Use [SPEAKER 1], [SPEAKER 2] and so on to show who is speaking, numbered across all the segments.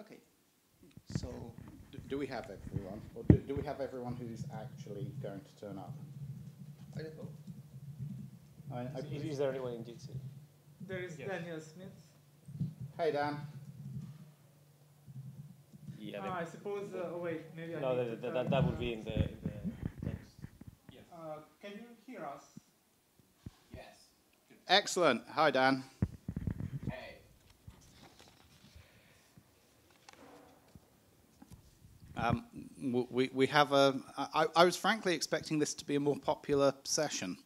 [SPEAKER 1] Okay.
[SPEAKER 2] So, d- do we have everyone? Or do, do we have everyone who's actually going to turn up?
[SPEAKER 1] I don't know.
[SPEAKER 2] I, I,
[SPEAKER 3] Is, is there anyone in Jitsi?
[SPEAKER 4] There is
[SPEAKER 3] Yes.
[SPEAKER 4] Daniel Smith.
[SPEAKER 2] hey, Dan.
[SPEAKER 3] Yeah.
[SPEAKER 4] Ah, I suppose. Uh, oh wait, maybe I
[SPEAKER 3] no,
[SPEAKER 4] need
[SPEAKER 3] that,
[SPEAKER 4] to
[SPEAKER 3] that, that, that would be in the, in the text.
[SPEAKER 4] Uh, can you hear us?
[SPEAKER 5] Yes.
[SPEAKER 2] Excellent. Hi, Dan. Um, we, we have a. I, I was frankly expecting this to be a more popular session,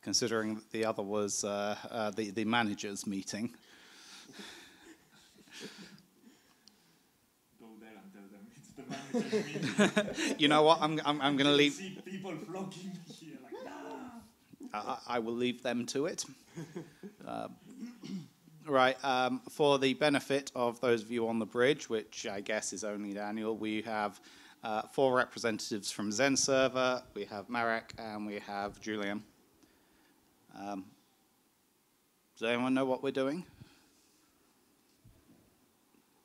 [SPEAKER 2] considering that the other was uh, uh, the, the managers' meeting.
[SPEAKER 6] Go there and tell them it's the manager's meeting.
[SPEAKER 2] You know what? I'm, I'm, I'm going to leave.
[SPEAKER 6] See people flocking here like, ah!
[SPEAKER 2] I, I will leave them to it. Uh, right. Um, for the benefit of those of you on the bridge, which I guess is only Daniel, we have uh, four representatives from XenServer. We have Marek and we have Julian. Um, does anyone know what we're doing?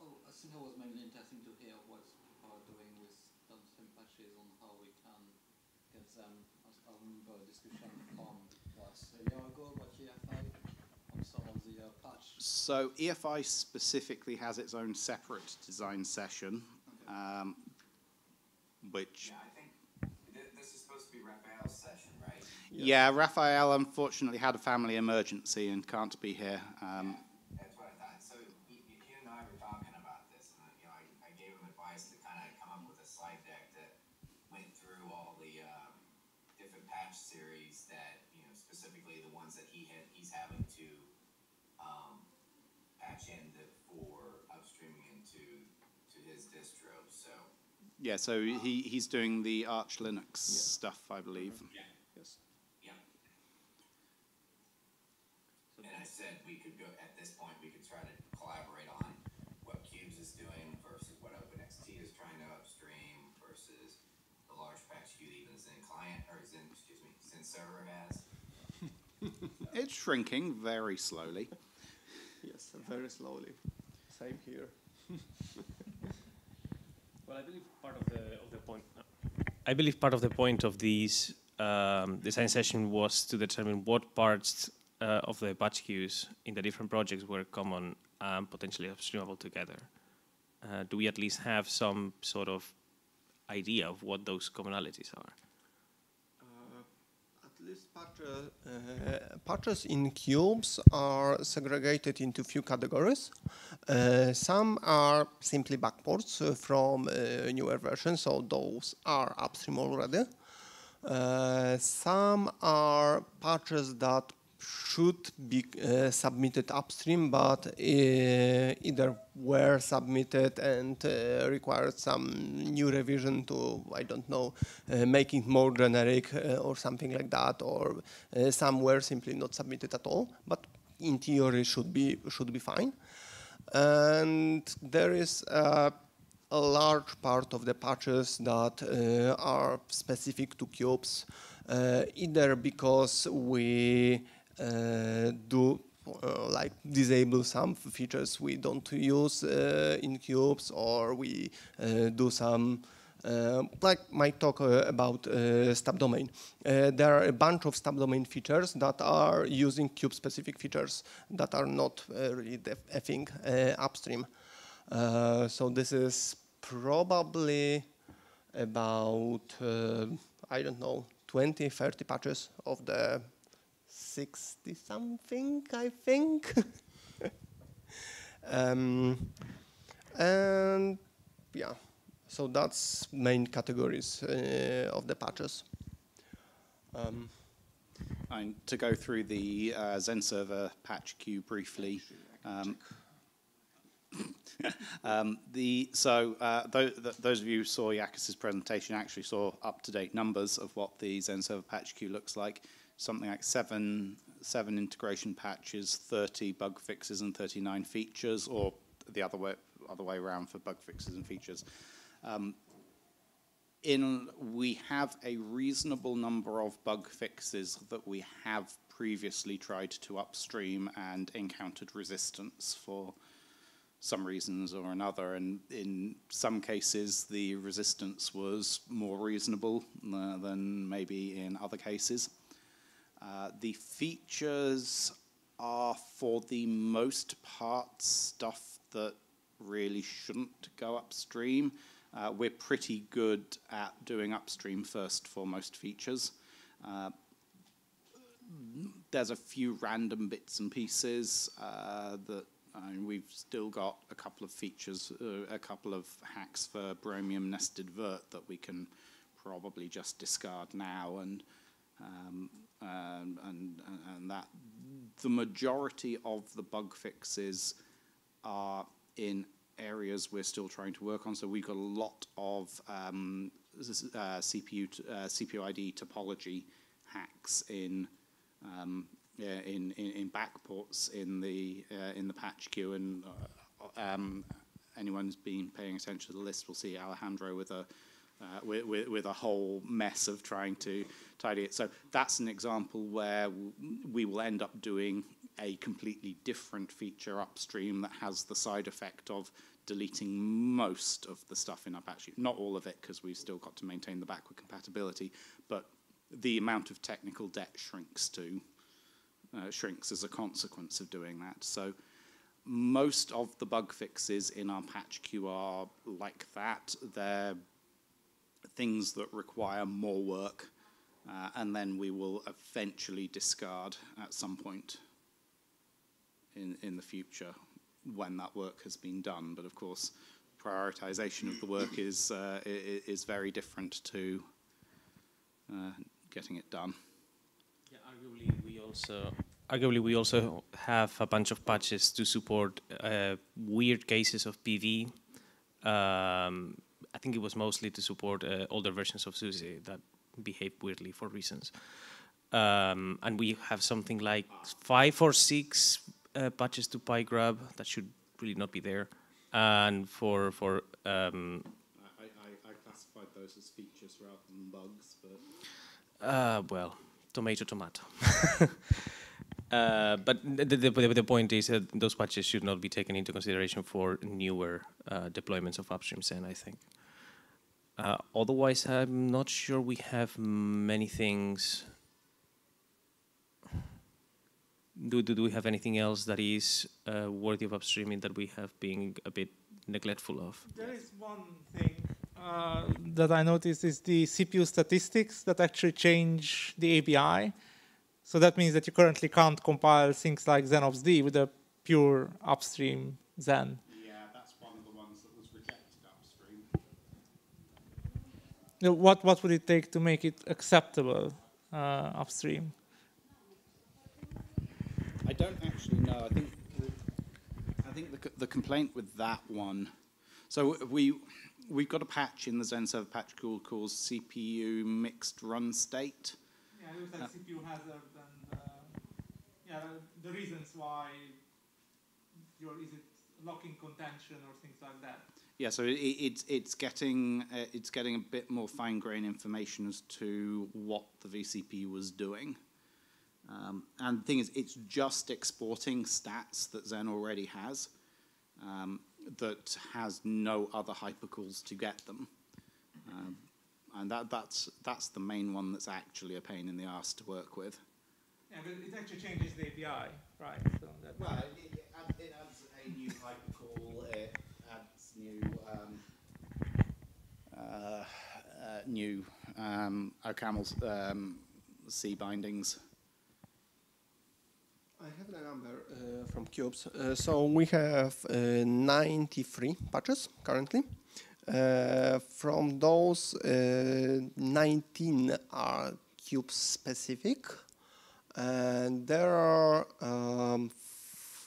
[SPEAKER 7] Oh, I think it was mainly interesting to hear what people are doing with downstream patches on how we can get them. As I remember a discussion from was a year ago about EFI on some of the uh, patch.
[SPEAKER 2] So EFI specifically has its own separate design session, um, which
[SPEAKER 5] Yeah, I think th- this is supposed to be Raphael's session, right?
[SPEAKER 2] Yeah, Raphael unfortunately had a family emergency and can't be here. Um,
[SPEAKER 5] That's what I thought. So he, he and I were talking about this, and you know, I, I gave him advice to kind of come up with a slide deck that went through all the um, different patch series that you know, specifically the ones that he had, he's having to um, patch in the, for upstreaming into to his distro. So
[SPEAKER 2] yeah, so he, he's doing the Arch Linux stuff, I believe.
[SPEAKER 5] yeah,
[SPEAKER 1] Yes.
[SPEAKER 5] yeah. And I said we could go, at this point, we could try to collaborate on what Qubes is doing versus what OpenXT is trying to upstream versus the large patch queue even Zen client, or Xen, excuse me, XenServer has.
[SPEAKER 2] It's shrinking very slowly.
[SPEAKER 1] Yes, very slowly. Same here.
[SPEAKER 3] Well, I believe part of the of the point. I believe part of the point of this um, design session was to determine what parts uh, of the patch queues in the different projects were common and potentially upstreamable together. Uh, do we at least have some sort of idea of what those commonalities are?
[SPEAKER 1] Patches, uh, in Qubes are segregated into few categories. Uh, some are simply backports uh, from uh, newer versions, so those are upstream already. Uh, some are patches that should be uh, submitted upstream, but uh, either were submitted and uh, required some new revision to, I don't know, uh, make it more generic uh, or something like that, or uh, some were simply not submitted at all, but in theory should be should be fine. And there is uh, a large part of the patches that are specific to Qubes, either because we do uh, like disable some features we don't use uh, in Qubes, or we uh, do some uh, like my talk uh, about uh, stub domain. Uh, there are a bunch of stub domain features that are using cube specific features that are not uh, really effing uh, upstream. Uh, so this is probably about uh, I don't know 20, 30 patches of the 60 something I think. um, and yeah, so that's main categories uh, of the patches. Um,
[SPEAKER 2] And to go through the uh, XenServer patch queue briefly. Um, um, the so uh, tho- th- those of you who saw Yakis's presentation actually saw up-to-date numbers of what the XenServer patch queue looks like. Something like seven seven integration patches, 30 bug fixes, and 39 features, or the other way other way around for bug fixes and features. Um, in we have a reasonable number of bug fixes that we have previously tried to upstream and encountered resistance for. some reasons or another. And in some cases, the resistance was more reasonable uh, than maybe in other cases. Uh, the features are, for the most part, stuff that really shouldn't go upstream. Uh, we're pretty good at doing upstream first for most features. Uh, there's a few random bits and pieces uh, that I mean, we've still got a couple of features, uh, a couple of hacks for Bromium nested vert that we can probably just discard now, and um, and, and and that the majority of the bug fixes are in areas we're still trying to work on. So we've got a lot of um, uh, CPU uh, CPU ID topology hacks in um, in, in, in backports in the uh, in the patch queue, and uh, um, anyone who's been paying attention to the list will see Alejandro with a uh, with, with, with, a whole mess of trying to tidy it. So that's an example where we will end up doing a completely different feature upstream that has the side effect of deleting most of the stuff in our patch queue. Not all of it, because we've still got to maintain the backward compatibility, but the amount of technical debt shrinks to uh, shrinks as a consequence of doing that. So most of the bug fixes in our patch queue are like that. They're things that require more work, uh, and then we will eventually discard at some point in, in the future when that work has been done. But of course, prioritization of the work is, uh, is very different to uh, getting it done.
[SPEAKER 3] Yeah, arguably we also arguably we also have a bunch of patches to support uh, weird cases of PV. Um, I think it was mostly to support uh, older versions of SUSE that behave weirdly for reasons. Um, and we have something like five or six uh, patches to PyGrub that should really not be there. And for for um,
[SPEAKER 2] I, I, I classified those as features rather than bugs, but
[SPEAKER 3] uh, well, tomato, tomato. uh, but the, the, the, point is that those patches should not be taken into consideration for newer uh, deployments of upstream Xen, I think. Uh, otherwise, I'm not sure we have many things. Do, do, do we have anything else that is uh, worthy of upstreaming that we have been a bit neglectful of?
[SPEAKER 4] There is one thing uh, that I noticed is the CPU statistics that actually change the ABI. So that means that you currently can't compile things like XenOps-D with a pure upstream Xen.
[SPEAKER 2] Yeah, that's one of the ones that was rejected upstream.
[SPEAKER 4] What, what would it take to make it acceptable uh, upstream?
[SPEAKER 2] I don't actually know. I think I think the, the complaint with that one. So we we've got a patch in the XenServer patch called, called CPU mixed run state.
[SPEAKER 4] Yeah, it was like uh, CPU hazard and uh, yeah, the reasons why your is it locking contention or things like that.
[SPEAKER 2] Yeah, so it, it's it's getting uh, it's getting a bit more fine grained information as to what the VCP was doing. Um, and the thing is, it's just exporting stats that Xen already has. Um, that has no other hypercalls to get them. Um, and that, that's, that's the main one that's actually a pain in the ass to work with.
[SPEAKER 4] Yeah, but it actually changes the API, right? So that
[SPEAKER 2] well, it, it, it, adds a new hypercall, it adds new, um, uh, uh, new um, OCaml's um, C bindings.
[SPEAKER 1] I have the number uh, from Qubes. Uh, so we have uh, 93 patches currently. Uh, from those, uh, 19 are Cube specific. And there are, um,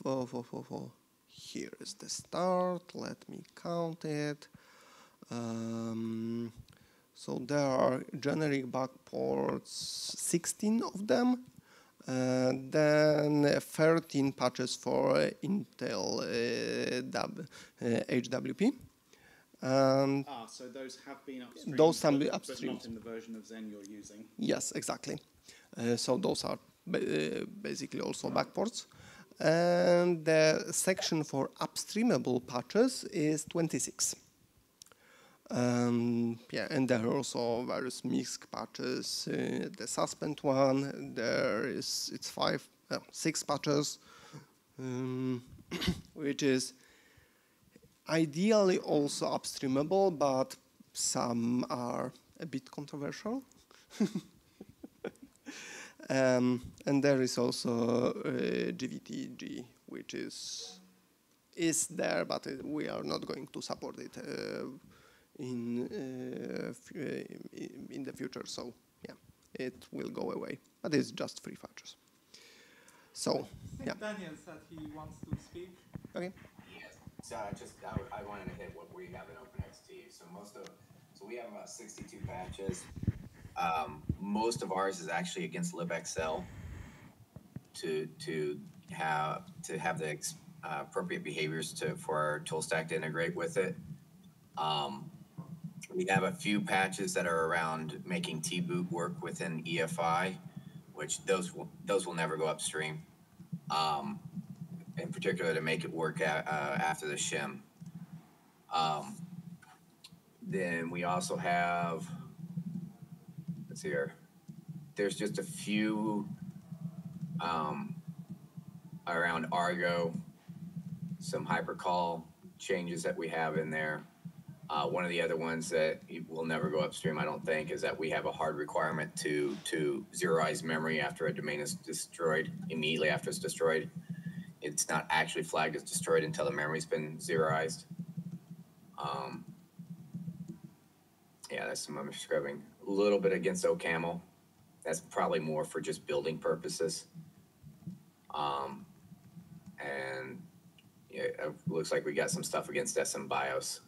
[SPEAKER 1] four, four, four, four. Here is the start, let me count it. Um, so there are generic backports, 16 of them, uh, then 13 patches for uh, Intel uh, HWP.
[SPEAKER 2] Um, ah, so those have been upstream.
[SPEAKER 1] Those
[SPEAKER 2] have
[SPEAKER 1] been upstream.
[SPEAKER 2] But not in the version of Xen you're using.
[SPEAKER 1] Yes, exactly. so those are ba basically also backports. And the section for upstreamable patches is 26. Um, yeah, and there are also various MISC patches. Uh, the suspend one, there is it's five, uh, six patches, um, which is ideally also upstreamable, but some are a bit controversial. um, and there is also uh, GVTG, which is is there, but uh, we are not going to support it uh, in uh, uh, in the future. So yeah, it will go away, but it's just free features. So
[SPEAKER 4] I think
[SPEAKER 1] yeah,
[SPEAKER 4] Daniel said he wants to speak.
[SPEAKER 1] okay.
[SPEAKER 5] Yes. So I just, I wanted to hit what we have in OpenXT. So most of, so we have about sixty-two patches. Um, most of ours is actually against libxl to, to have, to have the uh, appropriate behaviors to, for our tool stack to integrate with it. Um, we have a few patches that are around making T-boot work within EFI, which those will, those will never go upstream. Um, in particular to make it work a uh, after the shim. Um, then we also have, here, there's just a few um, around Argo, some hypercall changes that we have in there. Uh, one of the other ones that will never go upstream, I don't think, is that we have a hard requirement to to zeroize memory after a domain is destroyed immediately after it's destroyed it's not actually flagged as destroyed until the memory's been zeroized. Um, yeah, that's some memory scrubbing. A little bit against OCaml. That's probably more for just building purposes. Um, and yeah, it looks like we got some stuff against SM BIOS.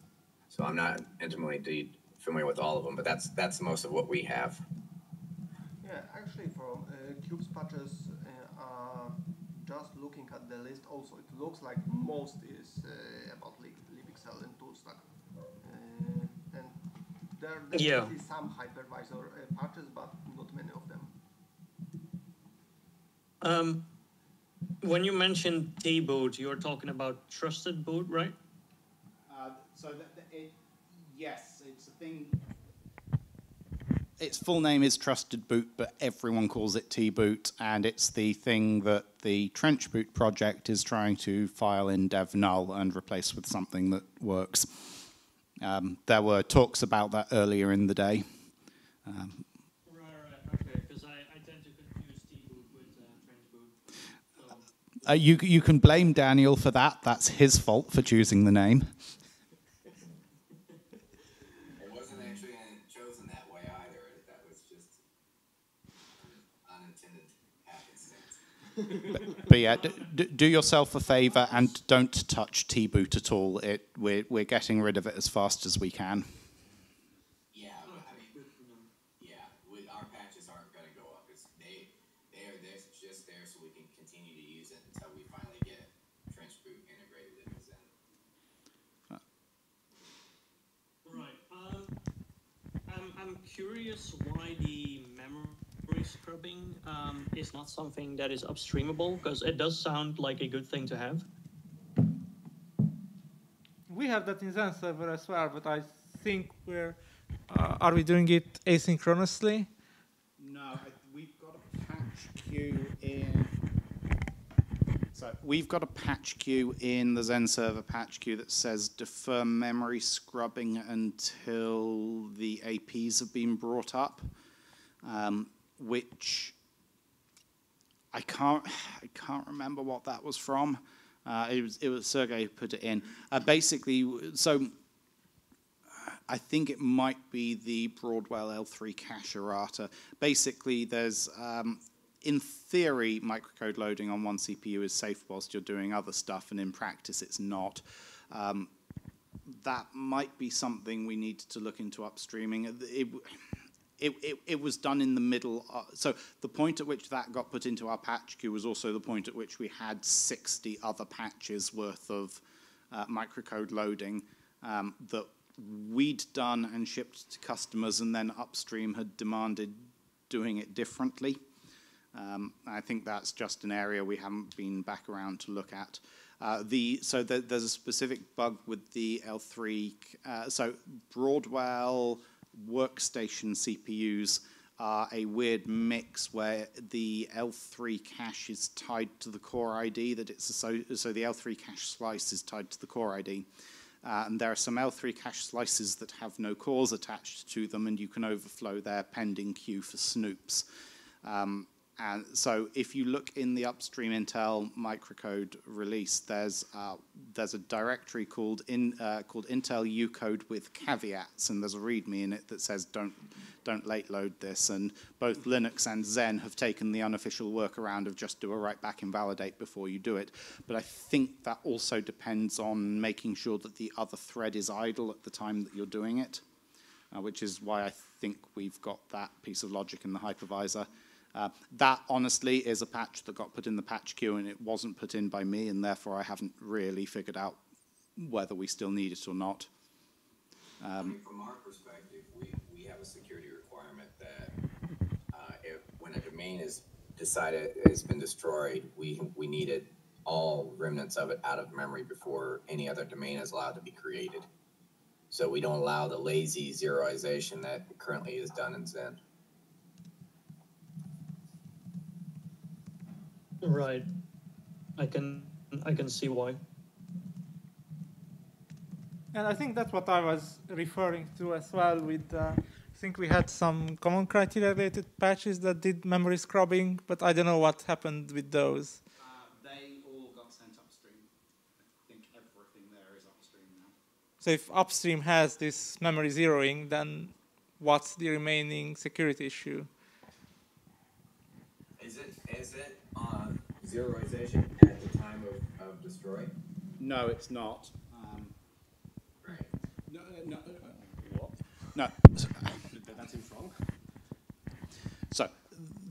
[SPEAKER 5] So I'm not intimately familiar with all of them, but that's that's most of what we have.
[SPEAKER 1] Yeah, actually, from uh, Cube's patches, uh, are just looking at the list, also it looks like most is uh, about lib- libxl and toolstack. And there are
[SPEAKER 6] Yeah.
[SPEAKER 1] definitely some hypervisor uh, patches, but not many of them.
[SPEAKER 6] Um, when you mentioned T-boot, you're talking about trusted boot, right?
[SPEAKER 2] Uh, so that, that it, yes, it's a thing. Its full name is Trusted Boot, but everyone calls it T-Boot, and it's the thing that the TrenchBoot project is trying to file in dev null and replace with something that works. Um, there were talks about that earlier in the day. Um,
[SPEAKER 6] Right, right, okay, because I, I tend to confuse T-boot with uh. So,
[SPEAKER 2] uh, you, you can blame Daniel for that. That's his fault for choosing the name.
[SPEAKER 5] Happenstance.
[SPEAKER 2] But yeah, d- d- do yourself a favour and don't touch T-Boot at all. It, we're, we're getting rid of it as fast as we can.
[SPEAKER 5] Yeah, I mean, yeah, with our patches aren't gonna go up. It's they they are there just there so we can continue to use it until we finally get trench boot integrated in Xen.
[SPEAKER 6] right, um, I'm, I'm curious why the memory scrubbing um, is not something that is upstreamable, because it does sound like a good thing to have.
[SPEAKER 4] We have that in XenServer as well, but I think we're. Uh, are we doing it asynchronously?
[SPEAKER 2] No, we've got a patch queue in. So we've got a patch queue in the XenServer patch queue that says defer memory scrubbing until the APs have been brought up, um, which I can't I can't remember what that was from. Uh, it was it was Sergey who put it in. Uh, basically, so I think it might be the Broadwell L3 cache errata. Basically, there's, um, in theory, microcode loading on one CPU is safe whilst you're doing other stuff, and in practice, it's not. Um, that might be something we need to look into upstreaming. It, it, it, it was done in the middle. Uh, so the point at which that got put into our patch queue was also the point at which we had 60 other patches worth of uh, microcode loading um, that we'd done and shipped to customers, and then upstream had demanded doing it differently. Um, I think that's just an area we haven't been back around to look at. Uh, the so the, there's a specific bug with the L3. Uh, so Broadwell workstation CPUs are a weird mix where the L3 cache is tied to the core ID. That it's so so the L3 cache slice is tied to the core ID. Uh, and there are some L3 cache slices that have no cores attached to them, and you can overflow their pending queue for snoops. Um, and so if you look in the upstream Intel microcode release, there's, uh, there's a directory called, in, uh, called Intel ucode with caveats, and there's a README in it that says don't, don't late load this. And both Linux and Xen have taken the unofficial workaround of just do a write back invalidate before you do it. But I think that also depends on making sure that the other thread is idle at the time that you're doing it, uh, which is why I think we've got that piece of logic in the hypervisor. Uh, that honestly is a patch that got put in the patch queue and it wasn't put in by me and therefore I haven't really figured out whether we still need it or not.
[SPEAKER 5] I mean, from our perspective, we, we have a security requirement that, uh, if, when a domain is decided, has been destroyed, we, we needed all remnants of it out of memory before any other domain is allowed to be created. So we don't allow the lazy zeroization that currently is done in Xen.
[SPEAKER 6] Right. I can I can see why.
[SPEAKER 4] And I think that's what I was referring to as well with, uh, I think we had some common criteria related patches that did memory scrubbing, but I don't know what happened with those.
[SPEAKER 2] Uh, they all got sent upstream. I think everything there is upstream now.
[SPEAKER 4] So if upstream has this memory zeroing, then what's the remaining security issue?
[SPEAKER 5] Is it, is it, zeroization at the time of, of destroy?
[SPEAKER 2] No, it's not. Um,
[SPEAKER 5] Right.
[SPEAKER 2] no, no, what? No.
[SPEAKER 3] That seems wrong.
[SPEAKER 2] So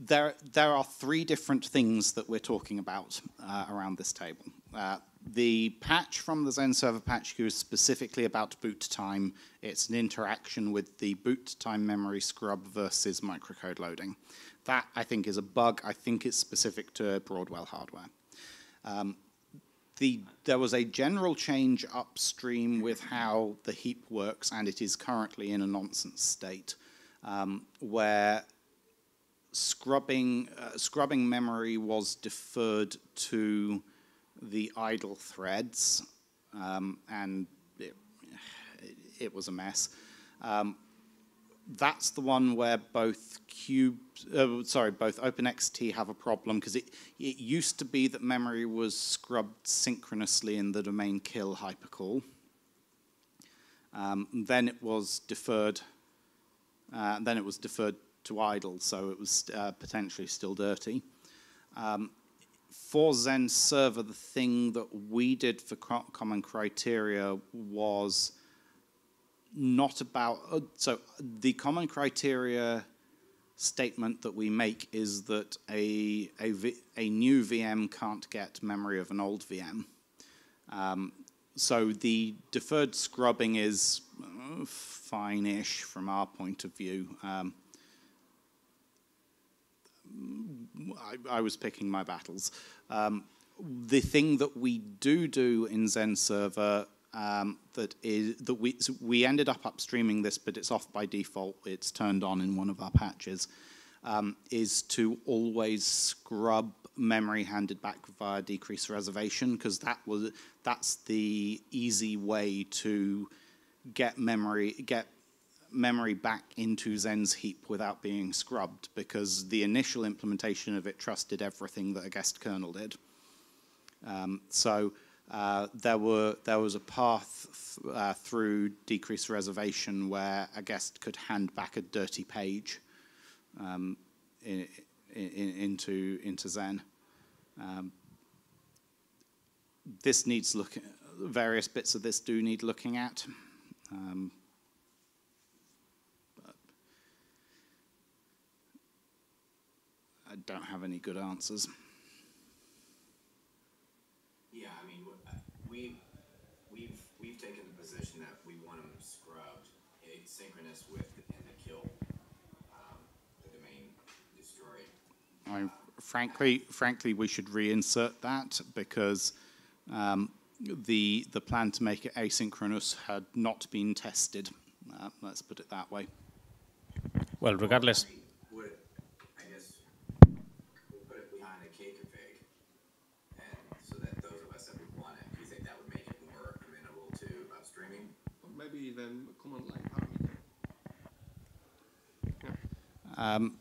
[SPEAKER 2] there, there are three different things that we're talking about uh, around this table. Uh, the patch from the XenServer patch queue is specifically about boot time. It's an interaction with the boot time memory scrub versus microcode loading. That, I think, is a bug. I think it's specific to Broadwell hardware. Um, the, there was a general change upstream with how the heap works, and it is currently in a nonsense state, um, where scrubbing, uh, scrubbing memory was deferred to the idle threads, um, and it, it was a mess. Um, that's the one where both Cube, uh, sorry, both OpenXT have a problem because it, it used to be that memory was scrubbed synchronously in the domain kill hypercall. Um, then it was deferred. Uh, then it was deferred to idle, so it was uh, potentially still dirty. Um, for XenServer, the thing that we did for common criteria was not about uh, so the common criteria statement that we make is that a, a, a new VM can't get memory of an old VM. Um, so the deferred scrubbing is uh, fine-ish from our point of view. Um, I, I, was picking my battles. Um, the thing that we do do in XenServer um, that is that we so we ended up upstreaming this, but it's off by default. It's turned on in one of our patches. Um, is to always scrub memory handed back via decrease reservation because that was that's the easy way to get memory get memory back into Xen's heap without being scrubbed because the initial implementation of it trusted everything that a guest kernel did. Um, so uh, there were there was a path th uh, through decreased reservation where a guest could hand back a dirty page um, in, in, into into Xen. Um, this needs look. Various bits of this do need looking at. Um, I don't have any good answers.
[SPEAKER 5] Yeah, I mean, uh, we, we've, we've taken the position that we want them scrubbed, synchronous with and the kill, um, the domain destroyed.
[SPEAKER 2] I frankly, frankly, we should reinsert that because um, the the plan to make it asynchronous had not been tested. Uh, let's put it that way.
[SPEAKER 3] Well, regardless,
[SPEAKER 5] Would, I guess, we'll put it behind a K config, and so that those of us that would want it, do you think that would make it more amenable to upstreaming?
[SPEAKER 1] Or maybe even command line parameter.
[SPEAKER 2] Um,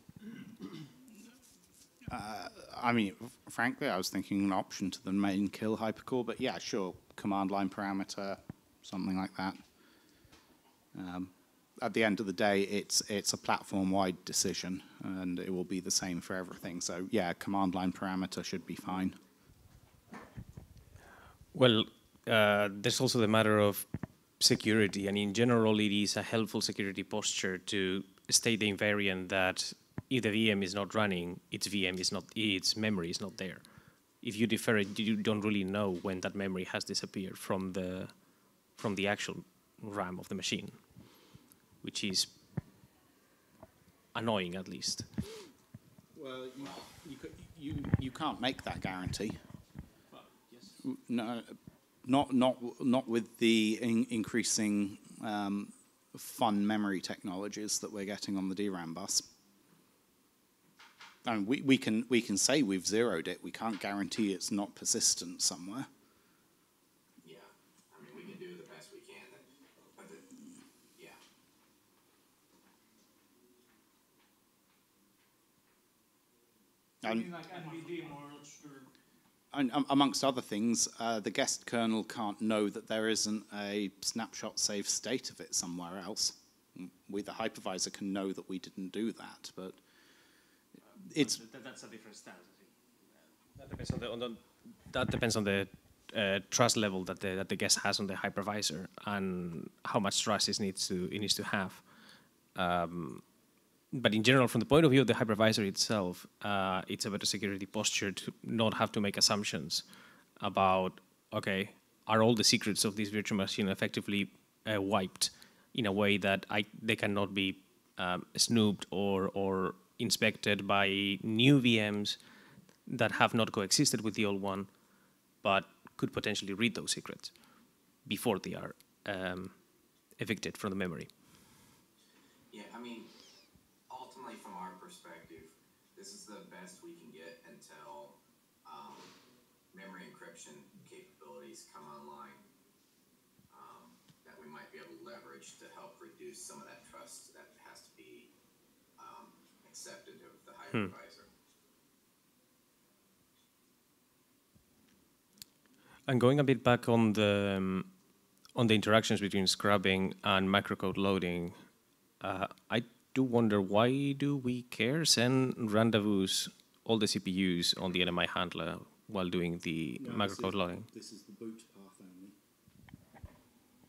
[SPEAKER 2] uh, I mean, frankly, I was thinking an option to the main kill hypercall, but yeah, sure, command line parameter, something like that. Um, at the end of the day, it's it's a platform-wide decision, and it will be the same for everything. So yeah, command line parameter should be fine.
[SPEAKER 3] Well, uh, there's also the matter of security, and in general, it is a helpful security posture to state the invariant that if the VM is not running, its VM is not, its memory is not there. If you defer it, you don't really know when that memory has disappeared from the from the actual RAM of the machine, which is annoying at least.
[SPEAKER 2] Well, you you, you, you can't make that guarantee. No, not not not with the in, increasing um, fun memory technologies that we're getting on the DRAM bus. I mean, we, we can we can say we've zeroed it. We can't guarantee it's not persistent somewhere.
[SPEAKER 5] Yeah, I mean, we can do the best we can, that- but the, yeah.
[SPEAKER 2] And,
[SPEAKER 4] like NVD more
[SPEAKER 2] and um, amongst other things, uh, the guest kernel can't know that there isn't a snapshot save state of it somewhere else. We, the hypervisor, can know that we didn't do that, but it's
[SPEAKER 3] that's a different stance. That depends on the, on the that depends on the uh, trust level that the that the guest has on the hypervisor and how much trust it needs to it needs to have. Um, but in general, from the point of view of the hypervisor itself, uh, it's a better security posture to not have to make assumptions about okay, are all the secrets of this virtual machine effectively uh, wiped in a way that I they cannot be um, snooped or or inspected by new VMs that have not coexisted with the old one, but could potentially read those secrets before they are um, evicted from the memory.
[SPEAKER 5] Yeah, I mean, ultimately, from our perspective, this is the best we can get until um, memory encryption capabilities come online um, that we might be able to leverage to help reduce some of that trust that has to be um, accepted of the hypervisor.
[SPEAKER 3] And going a bit back on the um, on the interactions between scrubbing and microcode loading, uh, I do wonder why do we care send rendezvous all the CPUs on the NMI handler while doing the microcode loading?
[SPEAKER 2] This is the boot path only.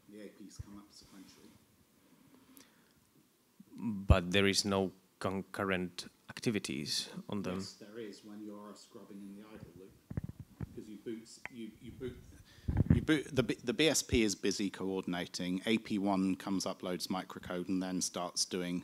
[SPEAKER 2] The APs come up sequentially.
[SPEAKER 3] But there is no concurrent activities on them.
[SPEAKER 2] Yes, there is when you are scrubbing in the idle loop because you boot you you boot you boot the the BSP is busy coordinating. AP1 comes uploads microcode and then starts doing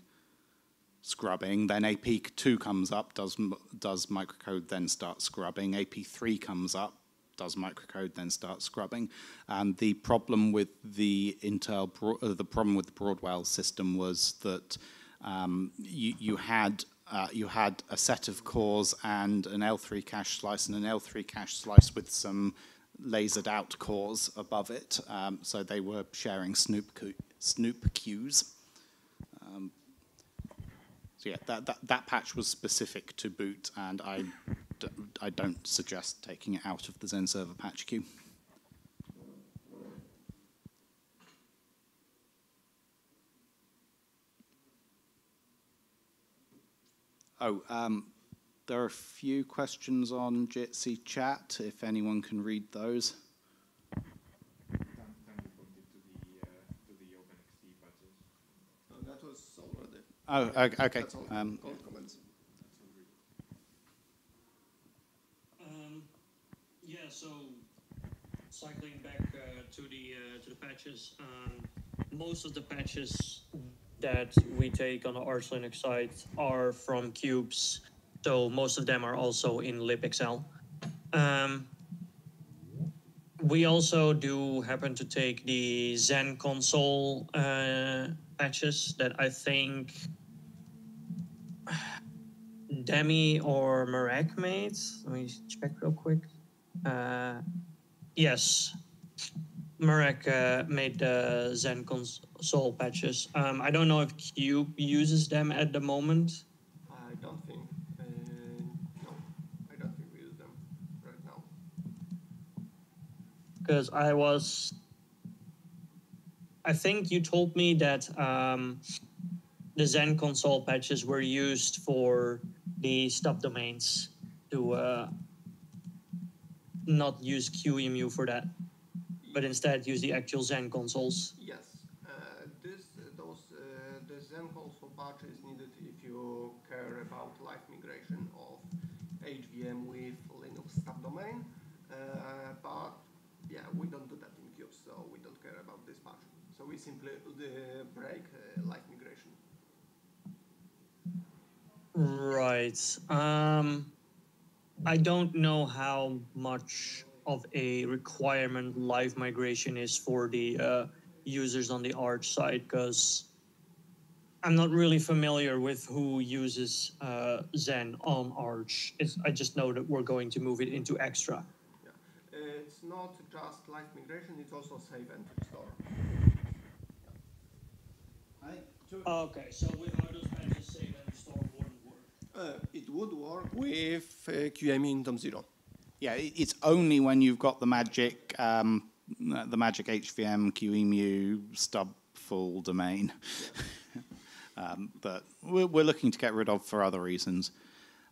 [SPEAKER 2] scrubbing. Then AP2 comes up does does microcode then starts scrubbing. AP3 comes up does microcode then starts scrubbing. And the problem with the Intel uh, the problem with the Broadwell system was that um, you you had uh, you had a set of cores and an L3 cache slice and an L3 cache slice with some lasered out cores above it. Um, so they were sharing Snoop, Snoop queues. Um, so yeah, that, that, that patch was specific to boot, and I, d- I don't suggest taking it out of the XenServer patch queue. Oh, um, there are a few questions on Jitsi chat, if anyone can read those.
[SPEAKER 1] That was already.
[SPEAKER 2] Oh, o- okay. Um.
[SPEAKER 6] Um, yeah, so cycling back uh, to the uh, to the patches, um, most of the patches that we take on the Arch Linux side are from Qubes. So most of them are also in libxl. Um, we also do happen to take the Xen console uh, patches that I think Demi or Marek made. Let me check real quick. Uh, yes, Marek uh, made the Xen console patches. Um, I don't know if Cube uses them at the moment.
[SPEAKER 1] I don't think. Uh, no, I don't think we use them right now.
[SPEAKER 6] because I was. I think you told me that um, the Xen console patches were used for the stub domains to uh, not use QEMU for that, but instead use the actual Xen consoles.
[SPEAKER 1] Yes, uh, this those uh, the Xen console patch is needed if you care about live migration of HVM with Linux subdomain. Uh, but yeah, we don't do that in Cube, so we don't care about this patch. So we simply uh, break uh, live migration.
[SPEAKER 6] Right. Um, I don't know how much of a requirement live migration is for the uh, users on the Arch side because I'm not really familiar with who uses uh, Xen on Arch. It's, I just know that we're going to move it into Extra.
[SPEAKER 1] Yeah. It's not just live migration; it's also save and restore.
[SPEAKER 6] Okay, so without those patches, save and restore wouldn't work.
[SPEAKER 1] Uh, it would work with uh, QEMU in DOM zero.
[SPEAKER 2] Yeah, it's only when you've got the magic, um, uh, the magic HVM QEMU stub full domain um, that we're, we're looking to get rid of for other reasons.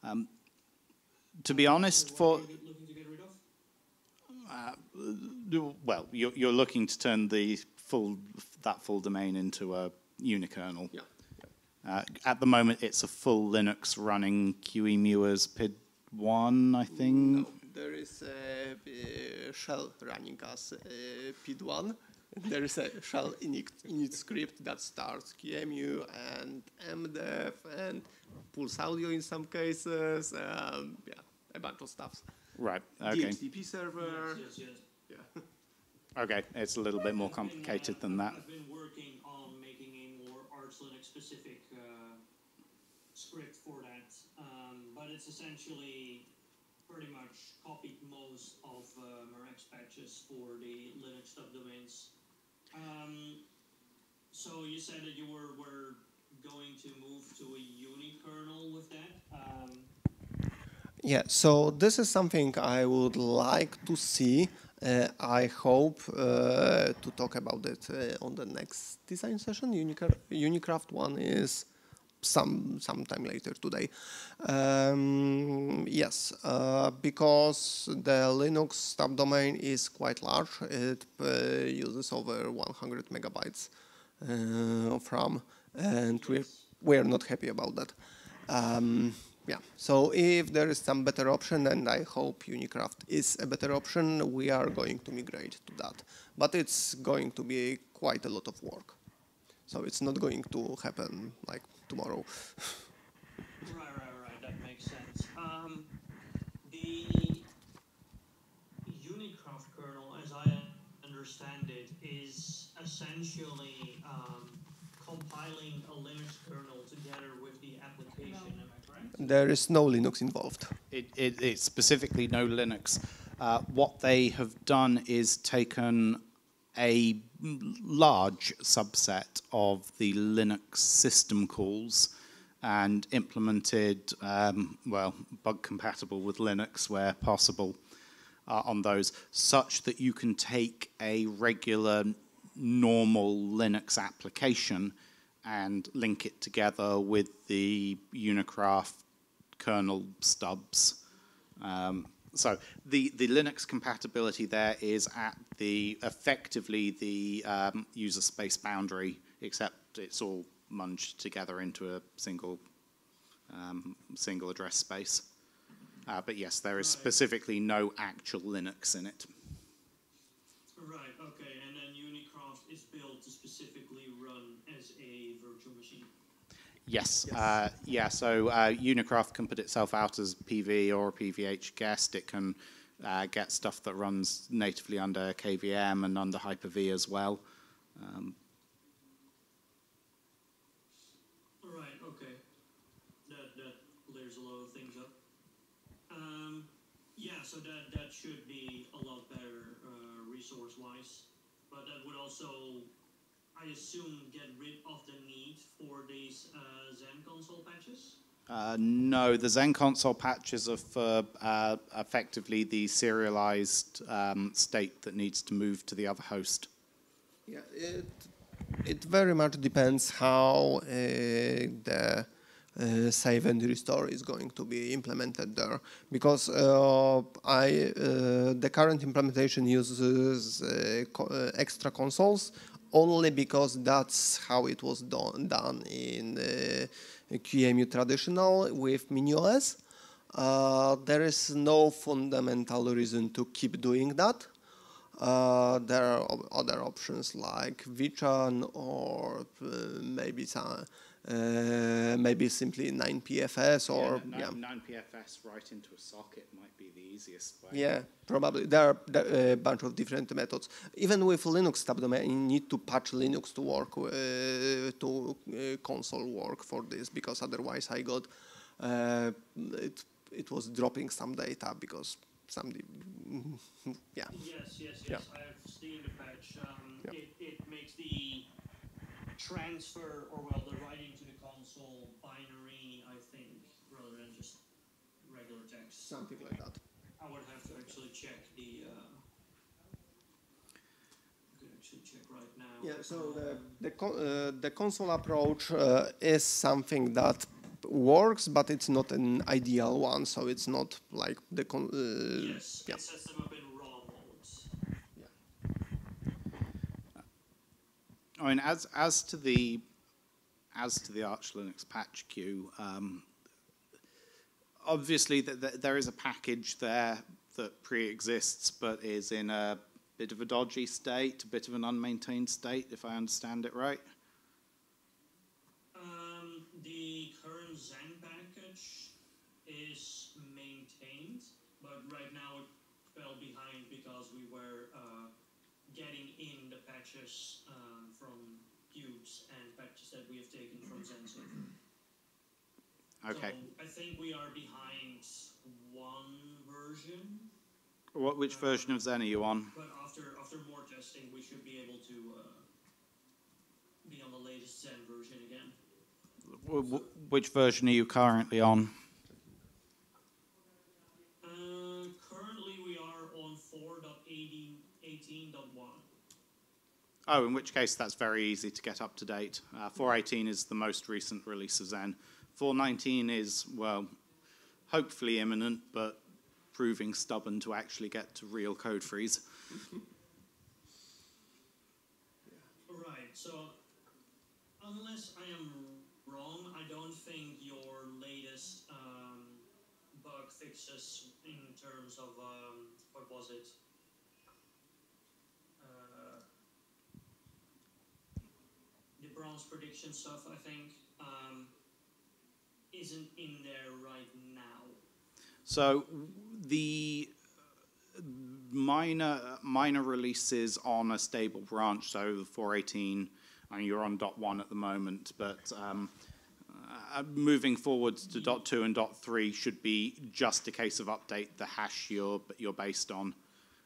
[SPEAKER 2] Um, to be honest, for
[SPEAKER 6] Looking to get rid of?
[SPEAKER 2] do- well, you're, you're looking to turn the full that full domain into a unikernel.
[SPEAKER 1] Yeah.
[SPEAKER 2] Uh, at the moment, it's a full Linux running QEMU as PID1, I think.
[SPEAKER 1] No, there is a uh, shell running as uh, PID1. There is a shell init, init script that starts QEMU and MDEV and pulse audio in some cases. Um, yeah, a bunch of stuff.
[SPEAKER 2] Right. Okay.
[SPEAKER 1] DHCP server.
[SPEAKER 6] Yes, yes.
[SPEAKER 1] Yeah.
[SPEAKER 2] Okay. It's a little bit more complicated than that.
[SPEAKER 6] I've been working on making a more Arch Linux specific uh, script for that, um, but it's essentially pretty much copied most of uh, Marek's patches for the Linux subdomains. Um, so you said that you were, were going to move to a unikernel with that. Um,
[SPEAKER 1] Yeah, so this is something I would like to see. Uh, I hope uh, to talk about it uh, on the next design session. Unicra- Unikraft one is some sometime later today. Um, yes, uh, because the Linux subdomain is quite large. It uh, uses over 100 megabytes uh, of RAM, and we're, we're not happy about that. Um, yeah, so if there is some better option, and I hope Unikraft is a better option, we are going to migrate to that. But it's going to be quite a lot of work. So it's not going to happen like tomorrow.
[SPEAKER 6] Right, right, right. That makes sense. Um, the Unikraft kernel, as I understand it, is essentially um, compiling a Linux kernel together with the application. Am I correct?
[SPEAKER 1] There is no Linux involved.
[SPEAKER 2] It, it, it's specifically no Linux. Uh, what they have done is taken a m- large subset of the Linux system calls and implemented, um, well, bug compatible with Linux where possible uh, on those, such that you can take a regular, normal Linux application and link it together with the Unikraft kernel stubs. Um, so the, the Linux compatibility there is at the effectively the um, user space boundary, except it's all munged together into a single um, single address space. Uh, but yes, there is specifically no actual Linux in it.
[SPEAKER 6] Right, okay. And then Unikraft is built to specifically run as a virtual machine.
[SPEAKER 2] Yes. Uh, yeah. So uh, Unikraft can put itself out as PV or a PVH guest. It can uh, get stuff that runs natively under KVM and under Hyper-V as well. Um,
[SPEAKER 6] Right, okay. That, that clears a lot of things up. Um, yeah, so that, that should be a lot better, uh, resource-wise. But that would also, I assume, get rid of the need for these, uh, Xen console patches?
[SPEAKER 2] uh, no, the Xen console patches are for uh, effectively the serialized um, state that needs to move to the other host.
[SPEAKER 1] Yeah, it it very much depends how uh, the uh, save and restore is going to be implemented there, because uh, I uh, the current implementation uses uh, co- uh, extra consoles only because that's how it was done done in uh, QEMU traditional with MiniOS. Uh, there is no fundamental reason to keep doing that. Uh, there are other options like vchan or uh, maybe some, uh, maybe simply 9PFS or yeah.
[SPEAKER 2] 9PFS right into a socket might be the easiest way.
[SPEAKER 1] Yeah, probably there are a bunch of different methods. Even with Linux stubdomain, you need to patch Linux to work uh, to uh, console work for this because otherwise I got uh, it. It was dropping some data because some yeah.
[SPEAKER 6] Yes, yes,
[SPEAKER 1] Yeah.
[SPEAKER 6] yes, I have seen the patch. Um,
[SPEAKER 1] Yeah.
[SPEAKER 6] it, it makes the transfer, or well, the writing to the console binary, I think, rather than just regular text.
[SPEAKER 1] Something like that.
[SPEAKER 6] I would have to actually check the, uh, could actually check right now.
[SPEAKER 1] Yeah, so the
[SPEAKER 6] Um,
[SPEAKER 1] the, con- uh, the console approach uh, is something that works, but it's not an ideal one. So it's not like the con- uh,
[SPEAKER 6] Yes,
[SPEAKER 1] yeah.
[SPEAKER 6] it sets them up in raw modes.
[SPEAKER 2] I mean, as as to the as to the Arch Linux patch queue, um, obviously th- th- there is a package there that pre-exists, but is in a bit of a dodgy state, a bit of an unmaintained state, if I understand it right.
[SPEAKER 6] Um, the current Xen package is maintained, but right now it fell behind because we were uh, getting in the patches um, from Qubes and patches that we have taken from XenServer.
[SPEAKER 2] Okay.
[SPEAKER 6] So I think we are behind one version,
[SPEAKER 2] What which version of Xen are you on?
[SPEAKER 6] but after after more testing, we should be able to uh, be on the latest Xen version again.
[SPEAKER 2] Wh- Which version are you currently on?
[SPEAKER 6] Uh, currently, we are on 4.18.1.
[SPEAKER 2] Oh, in which case that's very easy to get up to date. Uh, 418 is the most recent release of Xen. 419 is, well, hopefully imminent, but proving stubborn to actually get to real code freeze.
[SPEAKER 6] Right, so unless I am wrong, I don't think your latest um, bug fixes in terms of, um, what was it? Uh, the branch prediction stuff, I think, um, isn't in there right now.
[SPEAKER 2] So the minor minor releases on a stable branch, so the 418, and you're on dot one at the moment, but um, uh, moving forward to dot two and dot three should be just a case of update the hash you're you're based on,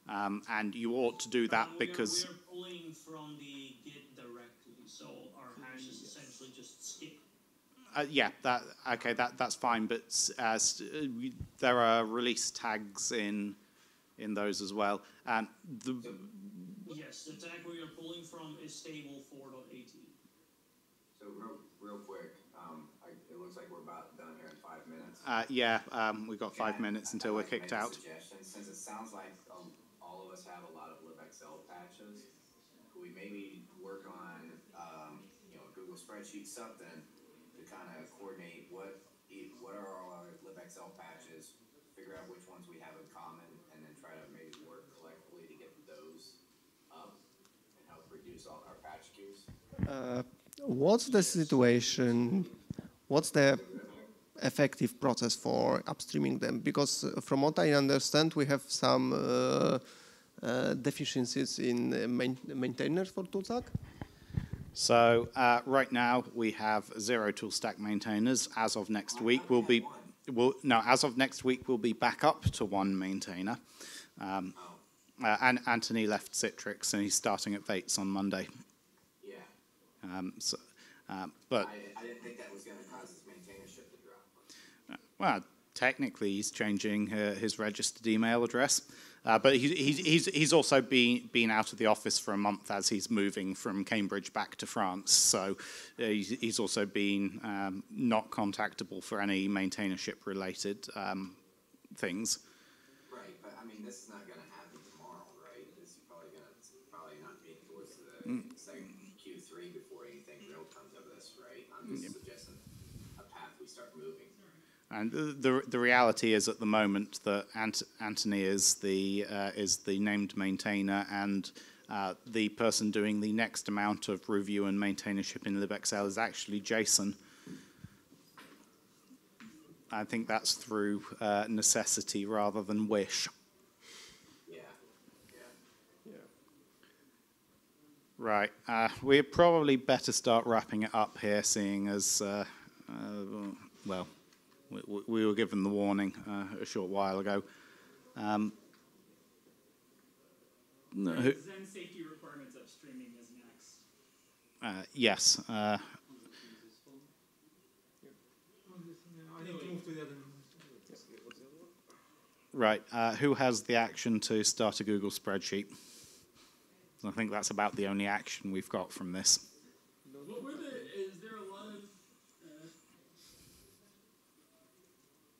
[SPEAKER 2] um, and you ought to do that
[SPEAKER 6] Uh, we
[SPEAKER 2] because.
[SPEAKER 6] are, we are pulling from the Git directly, so our hash is essentially just skip.
[SPEAKER 2] Uh, yeah, that okay. That that's fine, but s- uh, s- uh, we, there are release tags in in those as well. Um, the,
[SPEAKER 6] Yes, the tag we are pulling from is stable 4.18.
[SPEAKER 5] So real, real quick, um, I, it looks like we're about done here in five minutes.
[SPEAKER 2] uh, yeah, um, we've got five
[SPEAKER 5] Can I-
[SPEAKER 2] minutes
[SPEAKER 5] I'd
[SPEAKER 2] until we're kicked
[SPEAKER 5] make
[SPEAKER 2] out.
[SPEAKER 5] Suggestion, since it sounds like um, all of us have a lot of libxl patches, could we maybe work on, um, you know, Google spreadsheet something to kind of coordinate what, what are our libxl patches, figure out which ones we have in common, and then try to maybe work collectively to get those up and help reduce all our patch queues?
[SPEAKER 1] Uh, what's the situation what's the effective process for upstreaming them? Because uh, from what I understand, we have some uh, uh, deficiencies in uh, main maintainers for Toolstack.
[SPEAKER 2] So uh, right now we have zero tool stack maintainers. As of next week, we'll be will no. As of next week, we'll be back up to one maintainer. Um, uh, and Anthony left Citrix and he's starting at Vates on Monday.
[SPEAKER 5] Yeah.
[SPEAKER 2] Um, so, um, but
[SPEAKER 5] I, I didn't think that was gonna cause his maintainership to drop.
[SPEAKER 2] well, technically he's changing uh, his registered email address. Uh, but he, he's, he's, also been, been out of the office for a month as he's moving from Cambridge back to France. So uh, he's, he's also been um, not contactable for any maintainership related um, things.
[SPEAKER 5] Right, but I mean, this is not gonna happen tomorrow, right? This is probably gonna, it's probably not be towards the second Q three before anything real comes of this, right? I'm just suggesting a path we start moving.
[SPEAKER 2] And the, the, the reality is at the moment that Ant- Anthony is the, uh, is the named maintainer and uh, the person doing the next amount of review and maintainership in libxl is actually Jason. I think that's through uh, necessity rather than wish.
[SPEAKER 5] Yeah, yeah.
[SPEAKER 2] Right, uh, we're probably better start wrapping it up here, seeing as, uh, uh, well, we, we- we were given the warning uh, a short while ago. Um, no, who-
[SPEAKER 8] Xen safety requirements upstreaming is next.
[SPEAKER 2] uh, yes, uh,
[SPEAKER 4] I need to move to the other.
[SPEAKER 2] right. Uh, who has the action to start a Google spreadsheet? I think that's about the only action we've got from this.
[SPEAKER 8] What were the, is there a lot of, uh,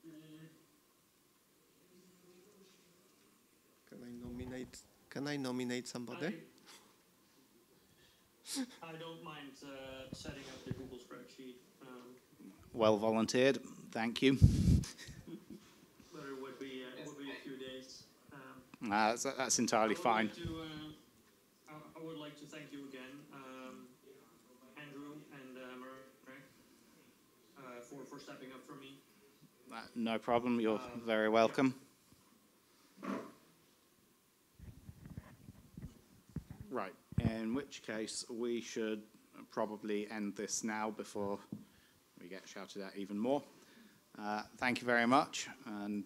[SPEAKER 8] uh,
[SPEAKER 1] Can I nominate? Can I nominate somebody?
[SPEAKER 6] I don't mind uh, setting up the Google spreadsheet, um,
[SPEAKER 2] Well volunteered, thank you.
[SPEAKER 6] but it would be, uh, it would be a few days. Um,
[SPEAKER 2] Uh, that's, that's entirely
[SPEAKER 6] I
[SPEAKER 2] fine.
[SPEAKER 6] like to, uh, I, I would like to thank you again, um, Andrew and uh, Murray, uh, for, for stepping up for me.
[SPEAKER 2] Uh, no problem, you're
[SPEAKER 6] Um,
[SPEAKER 2] very welcome. Right, in which case we should probably end this now before we get shouted at even more. Uh, thank you very much, and